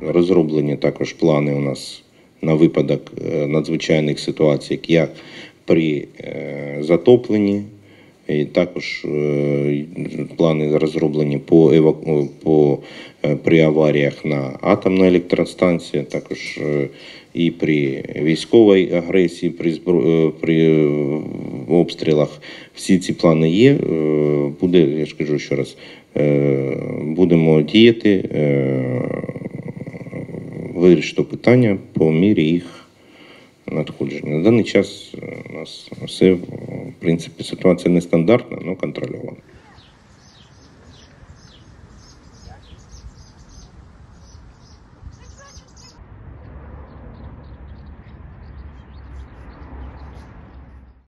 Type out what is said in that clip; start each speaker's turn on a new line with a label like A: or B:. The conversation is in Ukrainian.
A: розроблені також плани у нас на випадок е, надзвичайних ситуацій, як при е, затопленні. І також е, плани розроблені по, еваку... по при аваріях на атомній електростанції, також і при військовій агресії, при, збро... при обстрілах. Всі ці плани є. Буде, я ж кажу ще раз, будемо діяти, вирішити питання по мірі їх надходження. На даний час е, у нас все, в принципі, ситуація нестандартна, але контрольована.